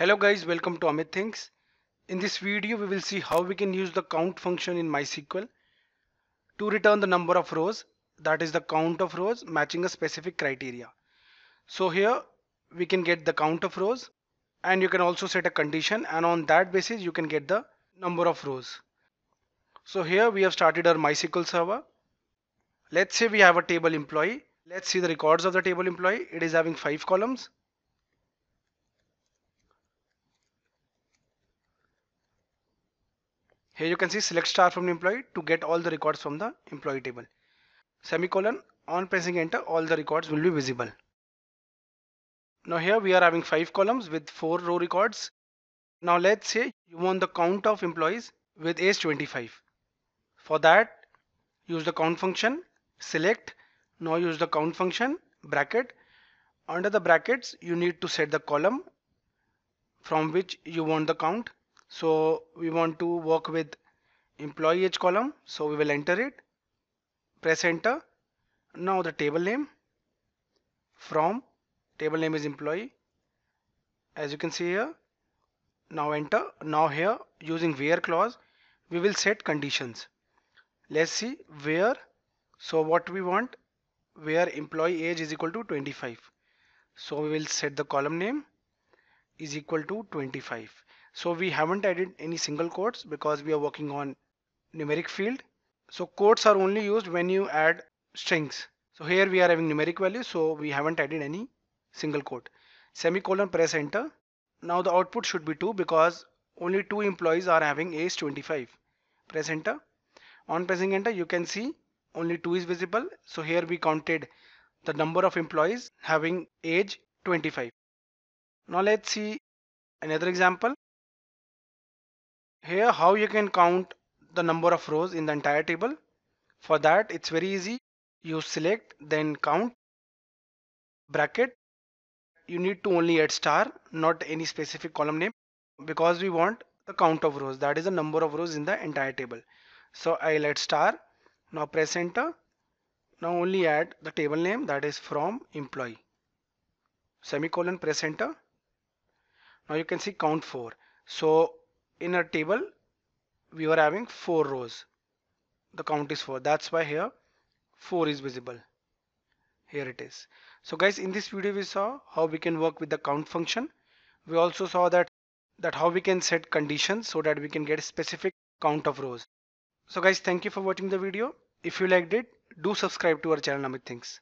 Hello guys, welcome to Amit Thinks. In this video, we will see how we can use the count function in MySQL to return the number of rows, that is the count of rows matching a specific criteria. So here we can get the count of rows and you can also set a condition and on that basis you can get the number of rows. So here we have started our MySQL server. Let's say we have a table employee. Let's see the records of the table employee. It is having five columns Here you can see select star from the employee to get all the records from the employee table. Semicolon on pressing enter all the records will be visible. Now here we are having five columns with four row records. Now let's say you want the count of employees with age 25. For that use the count function select now use the count function bracket under the brackets you need to set the column from which you want the count so we want to work with employee age column. So we will enter it. Press enter. Now the table name. From. Table name is employee. As you can see here. Now enter. Now here using where clause we will set conditions. Let's see where. So what we want? Where employee age is equal to 25 so we will set the column name is equal to 25 so we haven't added any single quotes because we are working on numeric field. So quotes are only used when you add strings. So here we are having numeric value so we haven't added any single quote. Semicolon press enter. Now the output should be 2 because only 2 employees are having age 25. Press enter. On pressing enter you can see only 2 is visible. So here we counted the number of employees having age 25. Now let's see another example here how you can count the number of rows in the entire table. For that it's very easy. You select then count. Bracket. You need to only add star not any specific column name because we want the count of rows. That is the number of rows in the entire table. So I'll add star. Now press enter. Now only add the table name that is from employee. Semicolon press enter. Now you can see count 4 so in a table we were having four rows. The count is 4 that's why here 4 is visible. Here it is. So guys in this video we saw how we can work with the count function. We also saw that that how we can set conditions so that we can get a specific count of rows. So guys thank you for watching the video. If you liked it do subscribe to our channel Amit Thinks